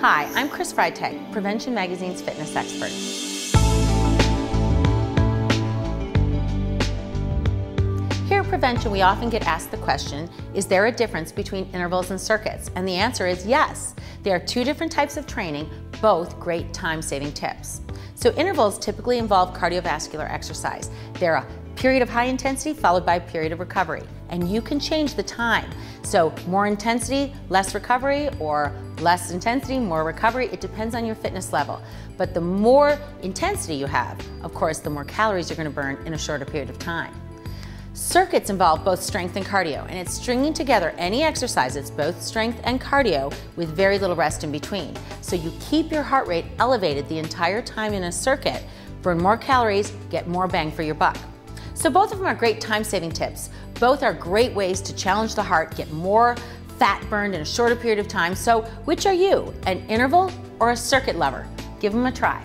Hi, I'm Chris Freitag, Prevention Magazine's fitness expert. Here at Prevention, we often get asked the question, is there a difference between intervals and circuits? And the answer is yes. There are two different types of training, both great time-saving tips. So intervals typically involve cardiovascular exercise. They're a period of high intensity followed by a period of recovery. And you can change the time. So more intensity, less recovery, or less intensity, more recovery. It depends on your fitness level. But the more intensity you have, of course, the more calories you're gonna burn in a shorter period of time. Circuits involve both strength and cardio, and it's stringing together any exercises, both strength and cardio, with very little rest in between. So you keep your heart rate elevated the entire time in a circuit, burn more calories, get more bang for your buck. So both of them are great time-saving tips. Both are great ways to challenge the heart, get more fat burned in a shorter period of time. So which are you, an interval or a circuit lover? Give them a try.